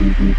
Mm-hmm.